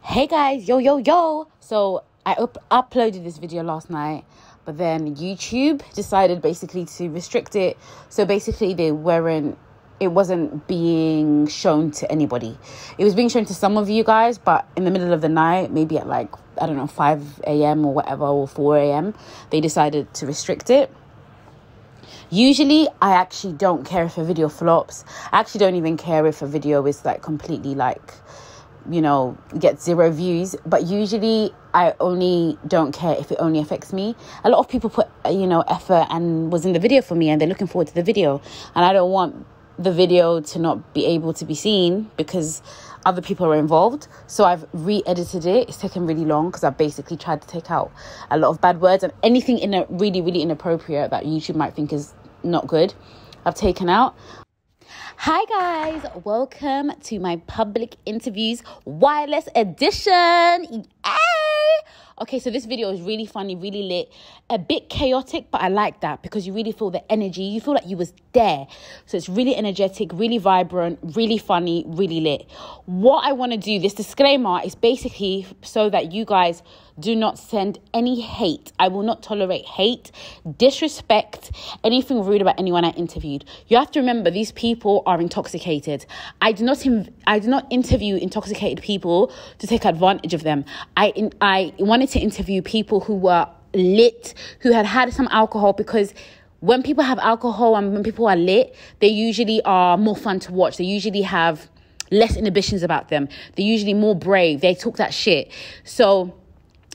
Hey guys, yo, yo, yo. So I up- uploaded this video last night, but then YouTube decided basically to restrict it. So basically, they weren't, it wasn't being shown to anybody. It was being shown to some of you guys, but in the middle of the night, maybe at like, I don't know, 5 a.m. or whatever, or 4 a.m., they decided to restrict it. Usually, I actually don't care if a video flops. I actually don't even care if a video is like completely like, you know, get zero views. But usually, I only don't care if it only affects me. A lot of people put, uh, you know, effort and was in the video for me and they're looking forward to the video. And I don't want the video to not be able to be seen because other people are involved. So I've re edited it. It's taken really long because I've basically tried to take out a lot of bad words and anything in a really, really inappropriate that YouTube might think is not good. I've taken out. Hi guys, welcome to my public interviews wireless edition. Yay! Okay, so this video is really funny, really lit, a bit chaotic, but I like that because you really feel the energy. You feel like you was there. So it's really energetic, really vibrant, really funny, really lit. What I want to do, this disclaimer is basically so that you guys do not send any hate. I will not tolerate hate, disrespect, anything rude about anyone I interviewed. You have to remember these people are intoxicated. I do not inv- I do not interview intoxicated people to take advantage of them. I in- I wanted to interview people who were lit, who had had some alcohol because when people have alcohol and when people are lit, they usually are more fun to watch. They usually have less inhibitions about them. They're usually more brave. They talk that shit. So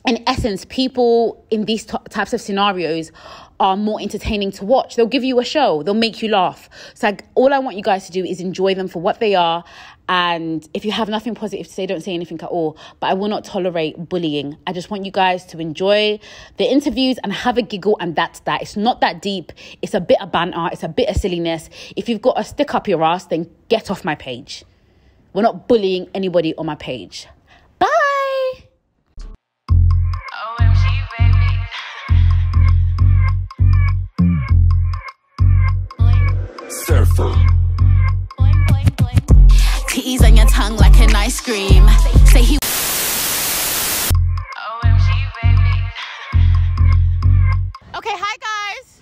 in essence, people in these t- types of scenarios are more entertaining to watch. They'll give you a show, they'll make you laugh. So, like, all I want you guys to do is enjoy them for what they are. And if you have nothing positive to say, don't say anything at all. But I will not tolerate bullying. I just want you guys to enjoy the interviews and have a giggle, and that's that. It's not that deep. It's a bit of banter, it's a bit of silliness. If you've got a stick up your ass, then get off my page. We're not bullying anybody on my page. Bye. Titties on your tongue like an ice cream. Say he OMG, baby. Okay, hi guys.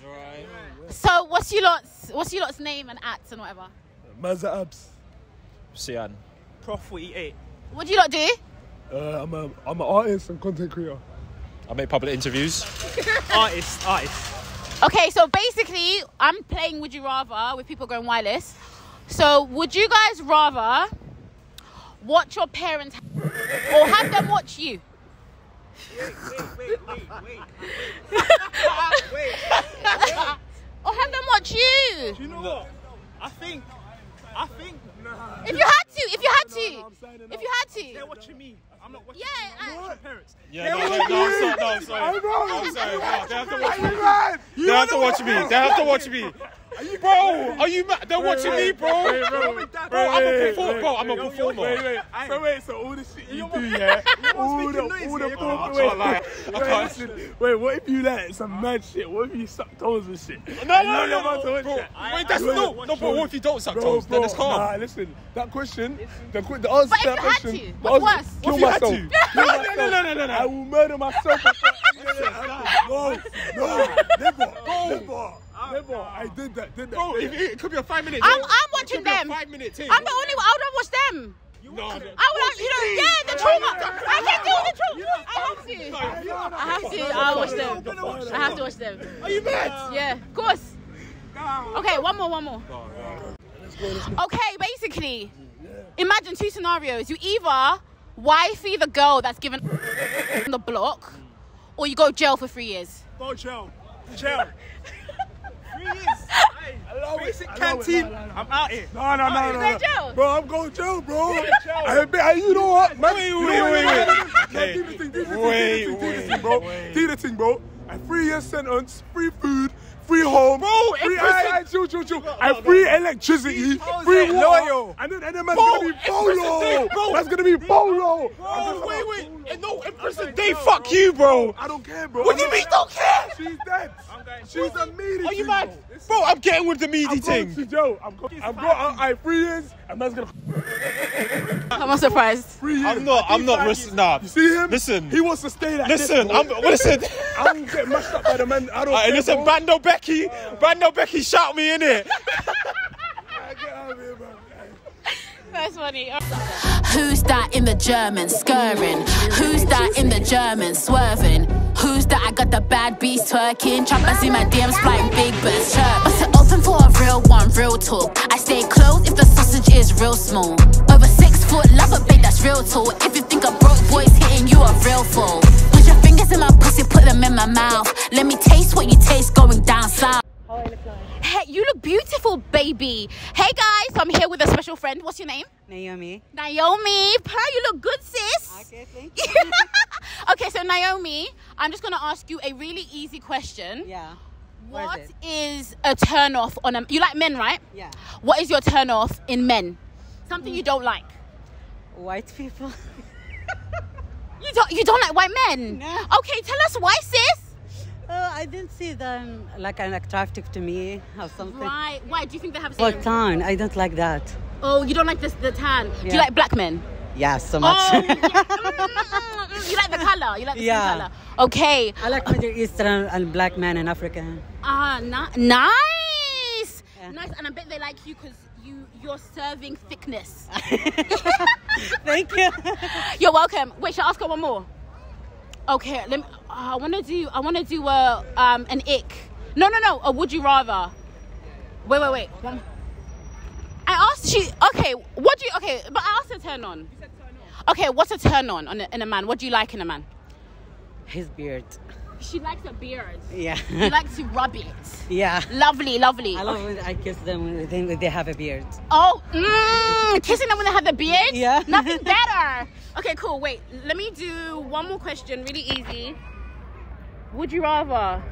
So what's your lot's what's your lot's name and acts and whatever? Mazza Abs. Sian. Prof 48. What do you lot do? Uh, I'm a I'm an artist and content creator. I make public interviews. Artist, artist. Okay, so basically I'm playing Would You Rather with people going wireless. So would you guys rather watch your parents or have them watch you? Wait, wait, wait, wait, wait. wait, Or have them watch you? You know what? I think, I think. Nah. If you had to, if you had to, no, I'm signing if you had They're to. watching me. I'm not watching. Yeah, you. I- I'm parents. Yeah, They're no, no, no. I'm sorry, no, I'm sorry. I know. I'm sorry. No, they have to watch me. They have wanna watch me. They have to watch me. Bro, are you mad? They're watching me, bro. Wait, Bro, wait, I'm a performer. wait, Bro, I'm a performer. Wait, wait. So wait, so all the shit you You're do, my- yeah? You're All making the, noise all the, here, all I the, can't wait, lie. I wait, can't- listen, wait, what if you let some mad shit? What if you suck toes and shit? No, And no, you're no, not about to no, watch bro. that? Wait, that's Bro, no, no, bro. What if you don't suck toes? Then it's calm. Nah, listen, that question, the, que- the answer But to if that you had question, to, the what's answer- worse? Kill What if you had myself. to? Kill No, no, myself. no, no, no, no. I will murder myself. before- no, no, never, never, never. I did that, did that. Bro, if, it could be a five minute. I'm. I'm watching could be a them. Five minute thing. I'm the only one. I would watch them. No, no. I would have, you know, yeah, the trauma. I can deal with the trauma. I have to. I have to. I'll watch them. I have to watch them. Are you mad? Yeah, of course. Okay, one more, one more. Okay, basically, imagine two scenarios. You either wifey the girl that's given the block, or you go jail for three years. Go chill, chill. Three years. Hey, love it. Basic I love it. canteen. No, no, no. I'm out here. No, no, no, no, going no. jail? Bro, I'm going jail, bro. I admit, I- you know what? Man, Wait, you wait, know wait, wait. no, no, no, Okay. Do the thing, do the thing, Wait, do the thing, do the wait, thing, bro. Do the thing, bro. A three year sentence, free food, free home, Bro, free, prison- I, I, chill, chill, chill. and free electricity, free water, loyal. and then, and then man's Bro, gonna be in polo. they- bro. Man's gonna be polo. Bro, wait, wait. No, in prison, they fuck you, bro. I don't care, bro. What do you mean, don't care? She's dead. She's a meaty. Are you mad? bro. Bro, I'm getting with the meaty I'm going thing. to jail. I'm going. I'm going. I, I three years. And man's gonna. I'm not surprised. Three years. I'm not, I I'm not, five ris- nah. You see him? Listen. He wants to stay like Listen, this. I'm, listen. I'm getting mashed up by the man. I don't. Alright, care, listen, bro. Bando Becky, uh. Bando Becky, shout me in it. Alright, Get out of here, man. That's funny. Who's that in the German skirring? Who's that in the German swerving? Who's that? I got the bad beast twerking. Trappers in my DMs flying big birds chirp. Bust it open for a real one, real talk. I stay close if the sausage is real small. Over six foot, love a babe that's real tall. If you think a broke boy's hitting you a real fool. Put your fingers in my pussy, put them in my mouth. Let me taste what you taste going down south. Hey, you look beautiful, baby. Hey guys, I'm here with a special friend. What's your name? Naomi. Naomi. Hi, you look good, sis. Okay, thank you. okay, so Naomi, I'm just gonna ask you a really easy question. Yeah. What is is a turn off on a? You like men, right? Yeah. What is your turn off in men? Something you mm. don't like. White people. You don't. You don't like white men. No. Okay, tell us why, sis. Oh, I didn't see them like an attractive to me or something. Right. Why do you think they have? Same? tan, I don't like that. Oh, you don't like this the tan. Do you like black men? Yeah, so much. Oh, yeah. You like the color. You like the Yeah. color. Okay. I like Middle Eastern and black men in African. Ah, ni- nice. Yeah. Nice, and I bet they like you because you you're serving thickness. Thank you. You're welcome. Wait, should I ask her one more? Okay, let me. uh, I want to do. I want to do a um an ick. No, no, no. A would you rather? Wait, wait, wait. One. She. Okay, what do you? Okay, but I asked her turn on. You said turn on. Okay, what's a turn on on a, in a man? What do you like in a man? His beard. She likes a beard. Yeah. You like to rub it. yeah. Lovely, lovely. I love when I kiss them when they, they have a beard. Oh, mm, kissing them when they have the beard? Yeah. Nothing better. Okay, cool. Wait, let me do one more question, really easy. Would you rather?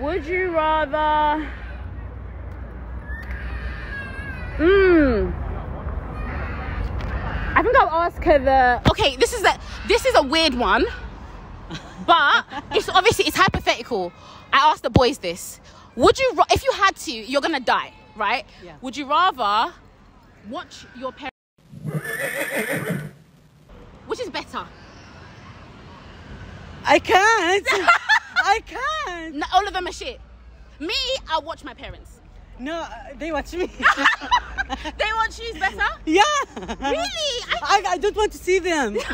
Would you rather? Mmm. I think I'll ask her the. Okay, this is a this is a weird one, but it's obviously it's hypothetical. I asked the boys this. Would you, if you had to, you're gonna die, right? Yeah. Would you rather watch your parents? Which is better? I can't. I can't. No, all of them are shit. Me, I watch my parents. No, uh, they watch me. They watch you's better. yeah. Really? I- I, I don't want to see them.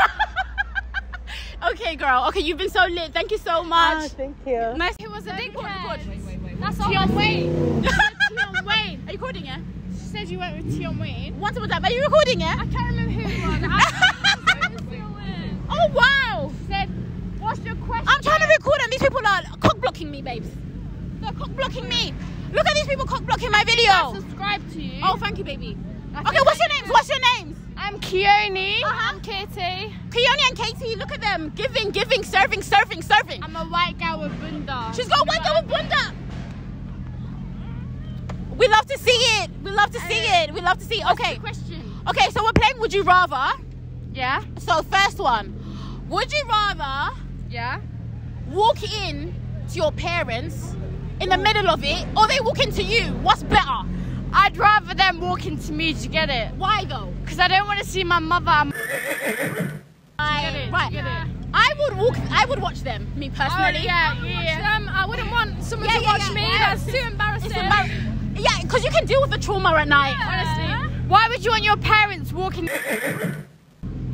Okay, girl. Okay, you've been so lit. Thank you so Ah, much. thank you. nice. Who was the dickhead? That's Tion Wayne. Tion Wayne. Are you recording, yeah? She said you went with Tion Wayne. Once upon a time. Are you recording, yeah? I can't remember who it was. I was Oh wow! She said, what's your question? I'm trying to record and these people are cock blocking me, babes. They're cock blocking me. Look at these people cock blocking my video. I subscribe to you. Oh, thank you, baby. I Okay, what's your names? What's your names? I'm Keone. Uh-huh. I'm Katie. Keone and Katie, look at them. Giving, giving, serving, serving, serving. I'm a white girl with bunda. She's got one girl with bunda. We love to see it. We love to see it. We love to see it. Okay. Question. Okay, so we're playing Would You Rather. Yeah. So first one. Would you rather Yeah. walk in to your parents in the middle of it or they walk into you? What's better? I'd rather them walk into me to get it. Why though? Because I don't want to see my mother. and- I, right. get it. I would walk I would watch them, me personally. Oh, yeah, yeah, yeah. Um, I wouldn't want someone Yeah, to yeah, watch yeah. me. Yeah. That's too embarrassing. It's embar- yeah, because you can deal with the trauma at night. Honestly. Why would you want your parents walking?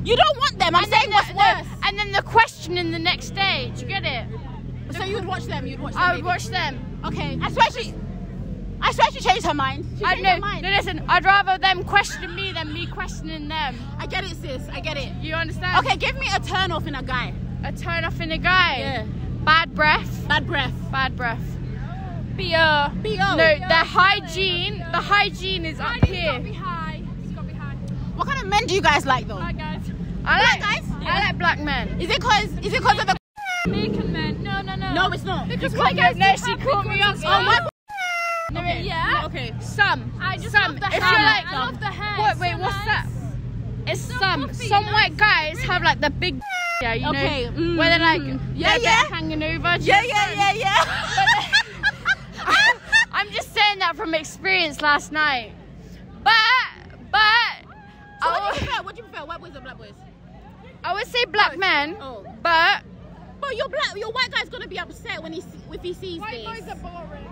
You don't want them. I'm And saying then what's the- worse. the- and then the questioning the next day. Do you get it? So you'd watch them. You'd watch them. I would maybe. watch them. Okay. I swear she. I swear she changed her mind. She I know. her mind. No, listen. I'd rather them question me than me questioning them. I get it, sis. I get it. You understand? Okay, give me a turn off in a guy. A turn off in a guy. Yeah. Bad breath. Bad breath. Bad breath. B.O. B.O. No, the hygiene. The hygiene is up here. What kind of men do you guys like though? I like. Black guys? I like black men. Is it cause is it cause of the. No, no, no. No, it's not. Because You my guys no, she caught me up. Oh my No, Okay. yeah. Okay. Some. I just Some. love the If hair. you like I love the hair. What- Wait, so what's nice. that? It's some. Some white guys have like the big. Yeah, you Okay, know. mm, Where they're like, mm. yeah, Yeah, yeah. hanging over. Yeah, yeah, yeah, yeah. But I'm just saying that from experience last night. But, but, So I, what do you would- prefer? What do you prefer? White boys or black boys? I would say black men, Oh. but But your black, your white guy's gonna be upset when he if he sees this. White guys are boring.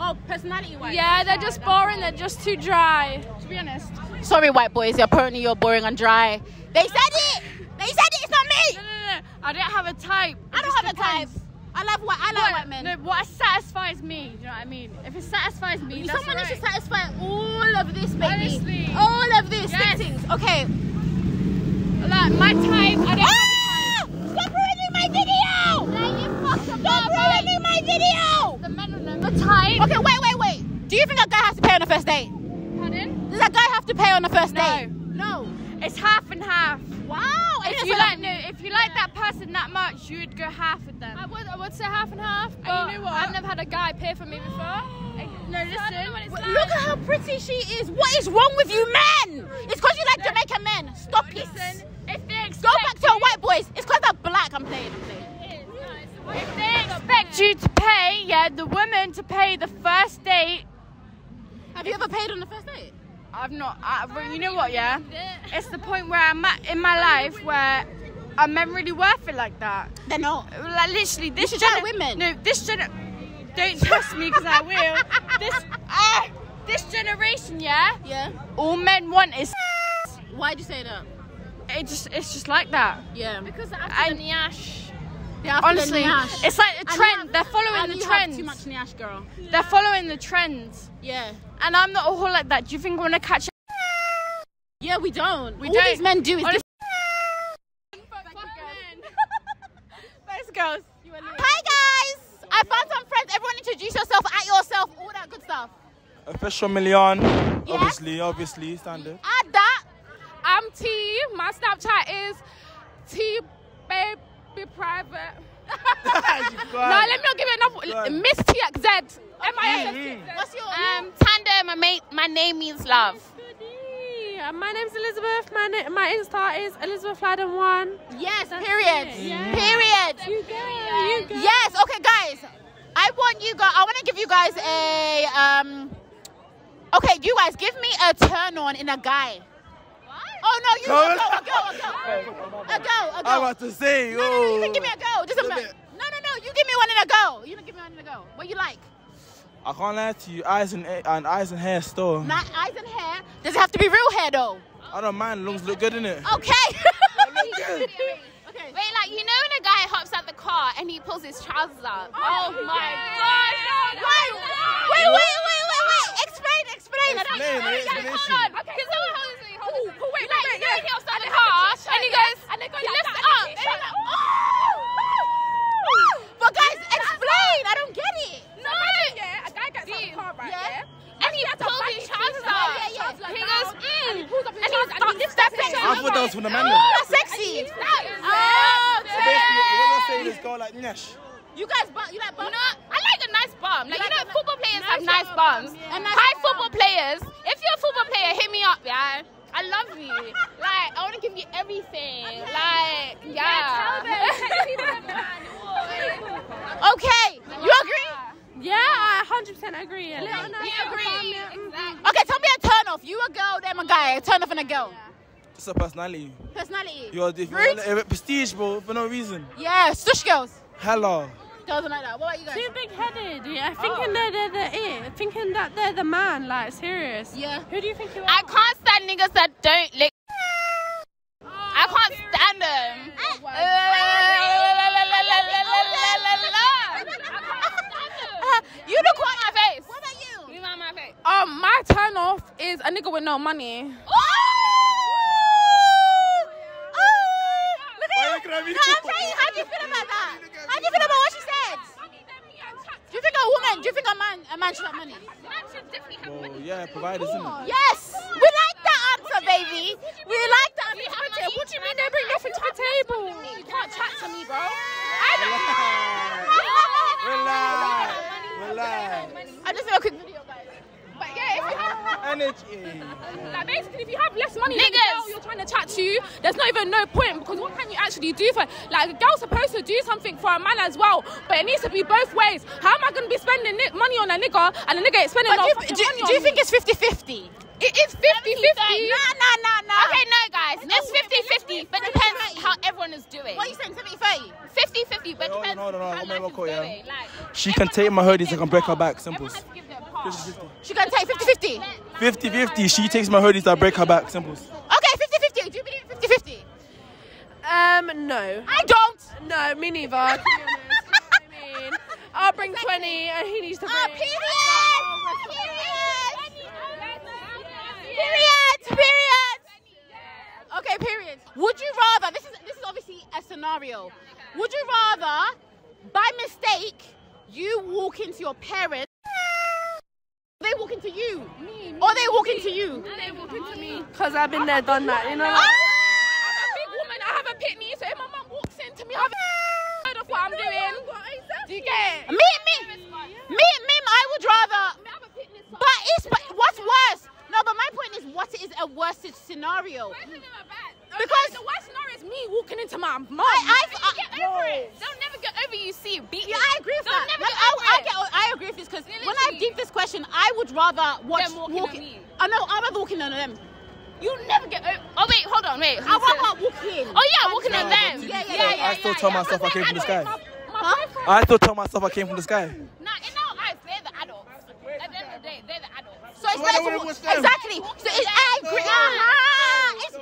Oh, personality wise. yeah, they're just boring. They're just too dry. To be honest. Sorry, white boys. Apparently, you're boring and dry. They said it. They said it. It's not me. no, no. no. I don't have a type. It I don't have a type. I love white. I like white men. No, what satisfies me. Do you know what I mean? If it satisfies me, that's Someone right. needs to satisfy all of this, baby. Honestly. All of this. Yes. Things. Okay. Like my type, I don't Ah! My video! Stop ruining my video! The men on the type. Okay, wait, wait, wait. Do you think a guy has to pay on the first date? Pardon? Does a guy have to pay on the first No. date? No. It's half and half. Wow. If you like that. no, if you like that person that much, you would go half with them. I would, I would say half and half, but And you know what? I've never had a guy pay for me before. No, listen. Wait, Look at how pretty she is. What is wrong with you, men? It's because you like Jamaican men. Stop it. Listen, if they Go back to your white boys. It's because. I'm playing. I'm playing. if they expect you to pay, yeah, the woman to pay the first date. Have you ever paid on the first date? I've not. I, but you know what? Yeah, it's the point where I'm at in my life where I'm not really worth it like that. They're not. Like literally, this should gener- women. No, this gener. Don't trust me because I will. This ah, this generation, yeah. Yeah. All men want is. Why'd you say that? It just it's just like that. Yeah. Because I- after the Nyash, They're after Honestly, the Nyash. it's like a trend. have- They're following and the you trends. Have too much Nyash, girl. They're following the trends, Yeah. and I'm not a whore like that. Do you think I want to catch? Yeah, we don't. We All don't. these men do is. Honestly- just- Thanks, girls. Hi guys. I found some friends. Everyone introduce yourself, at yourself, all that good stuff. Official million. Obviously, obviously, standard. Add that. I'm T. My Snapchat is T Baby Private. no, let me not give it Go enough. Miss TXZ. M-I-S-S. Mhm. What's your? Um, Tanda, my mate, my name means love. My name's Elizabeth. My na- my Insta is Elizabeth Fladden One. yes. Period. Yeah. Period. You go. You go. Yes. Okay, guys. I want you guys. I want to give you guys a um. Okay, you guys, give me a turn on in a guy. Oh no, you Go a on. go, a go, a go, a go, a I'm about to say, No, no, no, you oh. can give me a go. Doesn't Little matter. bit. No, no, no. You give me one in a go. You give me one in a go. What you like? I can't lie to you, eyes and and eyes and hair still. Not eyes and hair. Does it have to be real hair though? I don't mind, lungs look good in it. Okay. okay. Wait, like you know when a guy hops out the car and he pulls his trousers up. Oh, oh my gosh! Wait, wait, wait, wait, wait, wait. Explain, explain. I don't- Explain, hold on. Can someone hold this? Hold this. Wait, wait, wait. You know when he hops out the car and he goes, and they go he lifts it up. and like, Oh! But guys, explain. I don't get it. No, yeah, a guy gets out the car, right? Yeah. Yeah. And he pulls his trousers up. yeah, yeah. He goes, mm. And he pulls up his trousers he's- and he that's steps sexy. I thought that was for the man. Oh, that's sexy. Oh, So basically, what you're saying is go like Nash. You guys, you like You bum? know, I like a nice bum. Like, You you like know, football players nice have nice bum, bums. yeah. A nice Hi, bum. football players. If you're a football player, hit me up, yeah. I love you. like, I want to give you everything. Like, yeah. Okay. You agree? Yeah, I 100% agree. A little nice we little agree. Exactly. Okay, tell me a turn off. You a girl, them a guy. A turn off and a girl. It's a personality. Personality. You're if you're Rude? a bit prestige, bro, for no reason. Yeah, stush girls. Hello. Girls are like that. What about you guys? Too big-headed. Yeah, thinking oh. they're, they're, eh, they're it. Thinking that they're the man. Like, serious. Yeah. Who do you think you are? I can't stand niggas that don't lick. I can't stand them. You look on my face. What about you? You on my face. Um, my turn off is a nigga with no money. Look at you looking at me? No, I'm saying, how do you feel about that? How do you feel about what she said? Do you think a woman, do you think a man, a man should have money? Well, yeah, providers, isn't it? Yes, we like that answer, baby. We like that answer. What do you mean they bring nothing to the table? You can't chat to me, bro. Relax. Relax. I'm just doing a quick video, guys. But yeah, if you have, energy. Like basically, if you have less money than the Niggas. girl you're trying to chat to, you. there's not even no point because what can you actually do for? Like a girl's supposed to do something for a man as well, but it needs to be both ways. How am I going to be spending money on a nigga and a nigga ain't spending But no do, fucking you, do, money do you think me? it's 50 50? It is 50 50. Nah, nah, nah, nah. Okay, no, guys. it's 50 50, but depends how everyone is doing. What are you saying? 70 30? 50 50, but Wait, hold on, depends hold on, hold on. how Let me life real yeah. going. Like, She can take my hoodies, I can break her back. Simple. everyone has to give their part. She gonna take 50 50? 50 50. She takes my hoodies, I break her back. Simple. Okay, 50 50. Do you believe 50 50? Um, no. I don't. No, me neither. To be honest, you know what I mean, I'll bring 20 and he needs to bring. Ah, period. Period. Period. Okay, period. Would you rather? This is this is obviously a scenario. Would you rather, by mistake, you walk into your parents? They walk into you, me or they walk into you. They walk into me because I've been there, done that. You know. Ah! I'm a big woman. I have a pitney, so if my mum walks into me, I've heard of what I'm doing. Do you get it? Me, me, me, me. I would rather. But it's but what's worse? No, but my point is, what is a worse scenario? Because the worst scenario is me walking into my mum. I, I've, They'll get over it. They'll never get over you see beat Yeah, I agree with They'll that. never Like, get I, over I, it. get, I agree with this because when I Literally. deep this question, I would rather watch Them walking on me. I know I'd rather walking on them. You never get over. Oh wait, hold on, wait. I rather walk in. Oh yeah, walking on them. Yeah, yeah, yeah, yeah, I still tell myself I came from the sky. I still tell myself I came from the sky. Nah, in our eyes, they're the adults. At the end of the day, they're the adults. So it's why better don't to we walk. watch them? Exactly. So it, I agree. Uh-huh.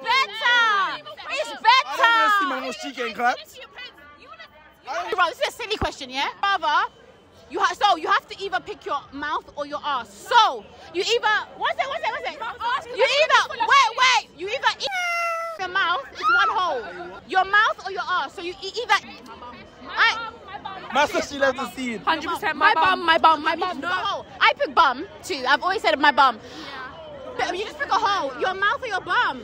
Uh-huh. It's better. I don't want to see my better. nose cheek getting clapped. Bro, this is a silly question, yeah? Rather, you ha- so you have to either pick your mouth or your ass. So you either what's it? What's it? What's it? You either wait, wait. You either eat your mouth. It's one hole. Your mouth or your ass. So you e- either. I. My sister left the scene. 100% my bum, my bum, my bum. No. hole. I pick bum too. I've always said my bum. But you just pick a hole. Your mouth or your bum.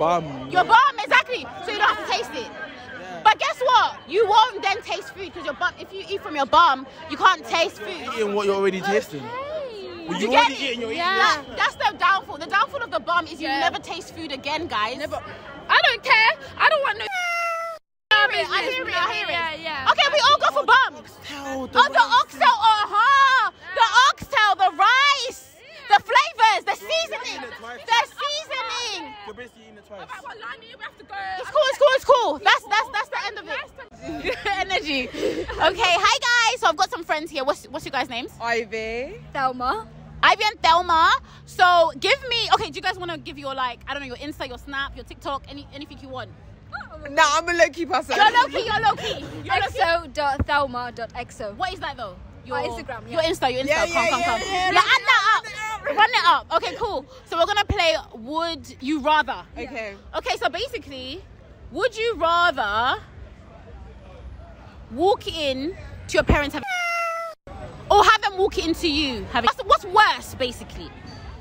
Bum. Your bum, exactly. So you don't have to taste it. But guess what? You won't then taste food because your bum. If you eat from your bum, you can't taste food. you Eating what you're already tasting. Well, you You get already it? eating, you're eating. Yeah, that's the downfall. The downfall of the bum is you Yeah. never taste food again, guys. Never. I don't care. I don't want no. I hear it. I hear it. I hear it. Yeah, yeah. Okay, we all go for bums. Tell Oh, the oxtail. Uh huh. The oxtail, the rice, the flavors, the seasoning, the seasoning. You're basically eating it twice. I got line, you have to go. It's cool. It's cool. It's cool. That's that's that's the end of it. Energy. Okay. Hi guys. So I've got some friends here. What's what's your guys' names? Ivy. Thelma. Ivy and Thelma. So give me. Okay. Do you guys want to give your like I don't know your Insta, your Snap, your TikTok, any anything you want? Oh. Nah, I'm a low key person. You're low key. You're low key. You're low key. Exo.thelma.exo. What is that though? Your Instagram, yeah. Your Insta. Your Insta. Yeah, come, yeah, come, yeah, come. yeah, Yeah, add that up. Run it up. Okay, cool. So we're gonna play Would You Rather. Okay. Okay, so basically, would you rather walk in to your parents have or have them walk into you having what's, what's worse basically?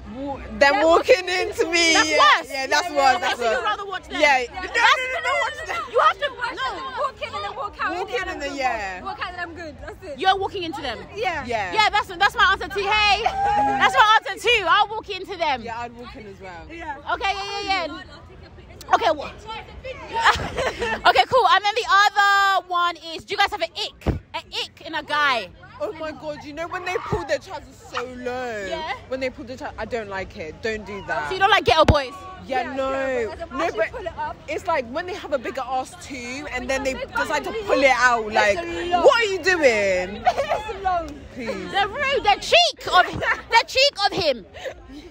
Them They're walking into me. That's yeah, worse. Yeah, that's Okay, worse. That's so you'd rather watch them. Yeah. That's- No, no, no, no, watch them. You have to watch no. Walk in and then walk out. Walk in and then, yeah. Walk out and I'm good. That's it. You're walking into them. Yeah. Yeah. Yeah, that's that's my answer too. Hey, that's my answer too. I'll walk into them. Yeah, I'd walk in as well. Yeah. Okay, yeah, yeah, yeah. Okay, what? okay, cool. And then the other one is, do you guys have an ick? An ick in a guy? Oh my god, you know when they pull their trousers so low? Yeah. When they pull their trousers, I don't like it. Don't do that. So you don't like ghetto boys? yeah, no. no, but it's like when they have a bigger ass too, and then they decide to pull it out. Like, what are you doing? Please. The rude, the cheek of the cheek of him.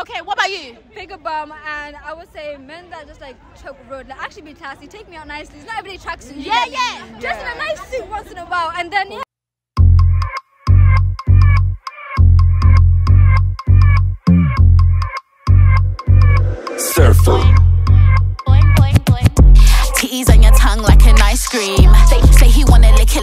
Okay, what about you? Bigger bum, and I would say men that just like choke road, like actually be classy, take me out nicely. It's not everyday tracksuit. you Yeah, yeah. Just in a nice suit once in a while, and then yeah.